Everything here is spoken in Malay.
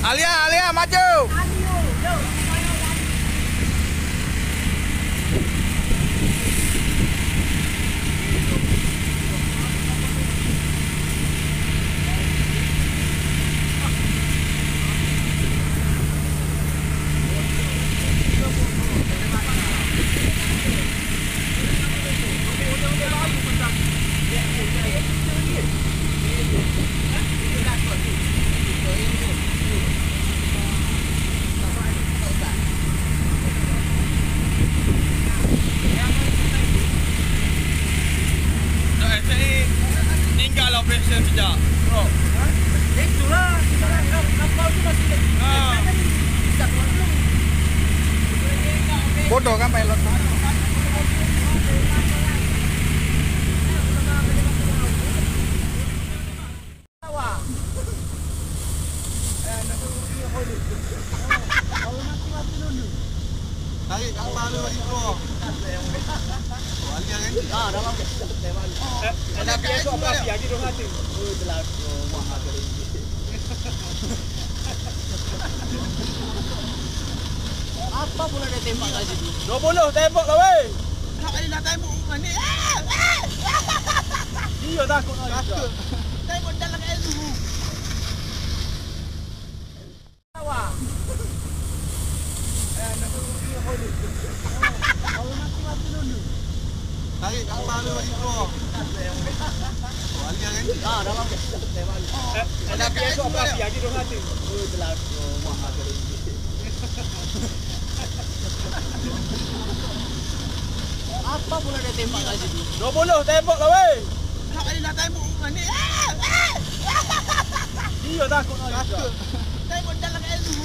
Alia, Alia maju. Dah, operation sekejap. Bro. Itulah, kita nak kapal tu masih Ha. Bodoh kan pilot. Tarik kapal tu bagi keluar. Oh, Alia kan? Ah, dalam Ada biasa apa dia di rumah tu. Oh, telah mahal kali. Apa pula dia tembak kat situ? 20 tembak lah weh. Nak kali nak tembak rumah ni. Dia takut lah. Takut. Tembak dalam air tu. Awak. Eh, nak pergi ke holy. Kalau mati-mati dulu. Tarik kapal tu bagi keluar. Oh, Alia kan? Ah, dalam. Ada apa dia rumah tu. Oh, mahal kali. Apa pula dia tembak kat situ? 20 tembak lah weh. Nak kali nak tembak rumah ni. Ah! Dia takut lah. Tembak dalam air tu.